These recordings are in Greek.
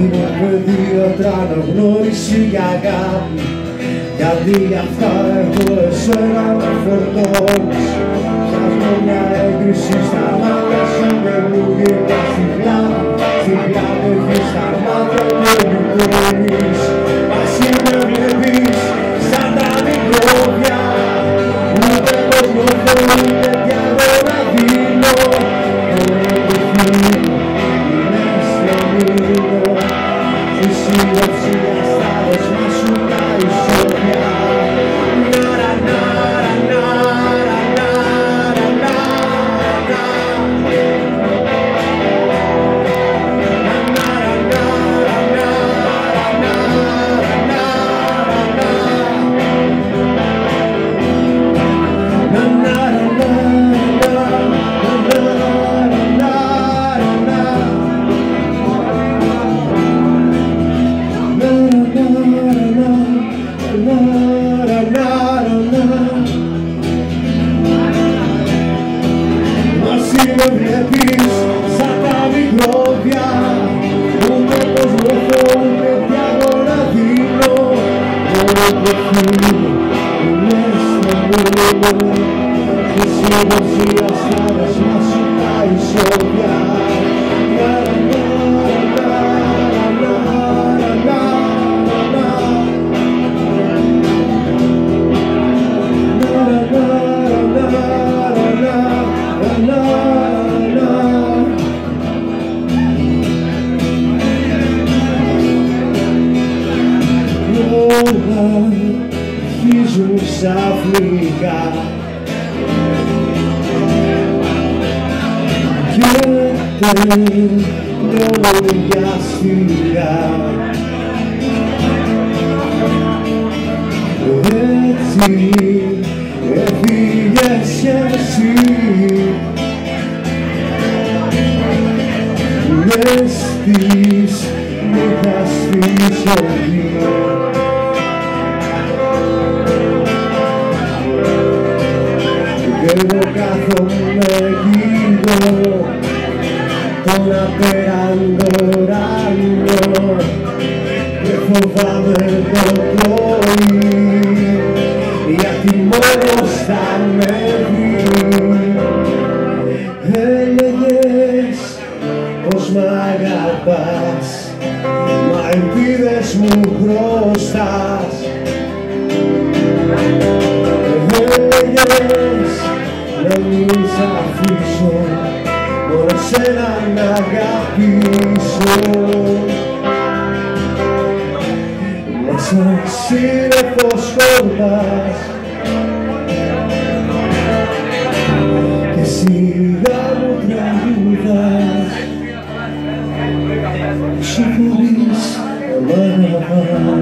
είναι παιδίατρα αναγνώριση για αγάπη. Γιατί για αυτά εγώ εσένα με φορτώνεις Ψάχνω μια έγκριση στα μάτια σαν καινούργια στην πλάτη Στην πλάτη στα μάτια και μου κόβεις Μαζί με βλέπεις σαν τα μικρόβια Ούτε πως νιώθω ούτε Μόνο το φίλο είναι στο μήνυμα Στη σύντοξη αστάδες μας σου τα Όλα αρχίζουν ξαφνικά και τελειώνουν για στιγμιά έτσι έφυγες κι εσύ μες της νύχτας στη τον απέραντο ουρανό και φοβάμαι το πρωί γιατί μόνος θα με βρει έλεγες πως μ' αγαπάς μα ελπίδες μου χρωστάς έλεγες να μην σ' αφήσω μόνο σένα να αγαπήσω Μέσα σύννεφος χορτάς και σιγά μου τραγουδάς σου χωρίς να μ'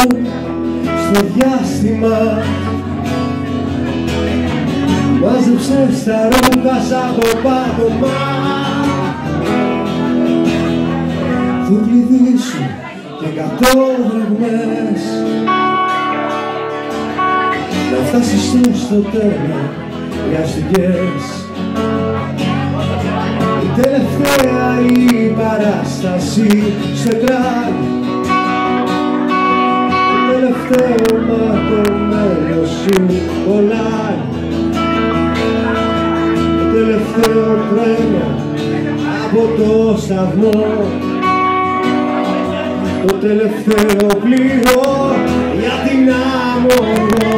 στο διάστημα. Μάζεψε τα ρούχα σαν το πάτωμα Το κλειδί σου και εκατό δραγμές Να φτάσεις στο τέρμα χρειάστηκες Η τελευταία η παράσταση σε κράτη τελευταία τελευταίο ματωμένο σου κολλάει το τελευταίο τρένο από το σταθμό. Το τελευταίο πλοίο για την άμμο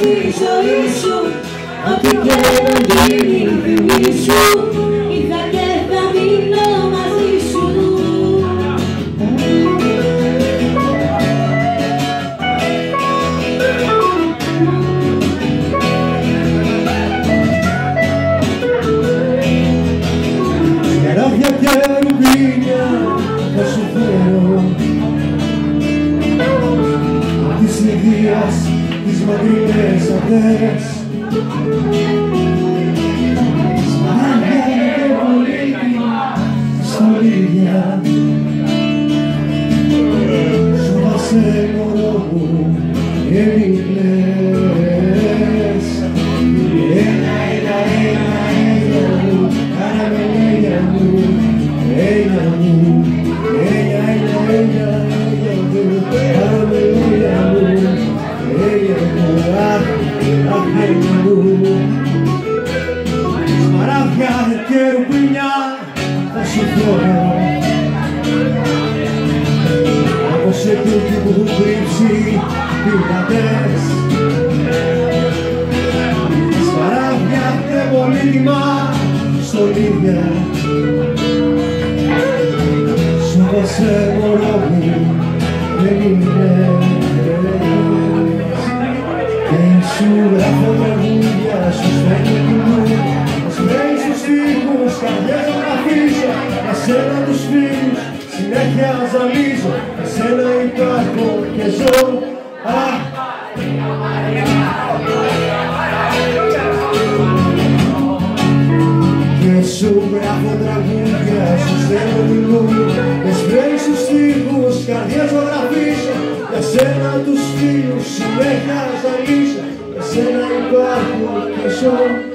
στη ζωή σου Ό,τι και να γίνει θυμίσου Ήρθα και θα μείνω μαζί σου. Καράβια και ρουμπίνια θα σου φέρω. Της ιδίας τις μακρινές ατέρες Σμάρια και πολύτιμα στολίδια Σου βάσε μωρό μου και μη κλαις Ένα, ένα, ένα, ένα μου, καραμελένια μου, ένα μου, ένα, ένα, ένα, ένα Σμαράδια και ρουπίνια θα σου φέρω από σε τούτη που έχουν κρύψει πυρκατές Σμαράδια και πολύτιμα στολίδια σου δώσε μωρό μου δεν είναι σου γράφω τραγούδια σου στέλνει μου Σπρέει στους στίχους, καρδιές να αφήσω. Εσένα τους φίλους, συνέχεια ζαλίζω. Εσένα υπάρχω και ζω. Αχ, και σου γράφω τραγούδια, σου στέλνω μου Με σπρέει στους στίχους, καρδιές να γραφήσω Για σένα τους φίλους, συνέχεια ζαλίζω σένα υπάρχω και ζω Αχ,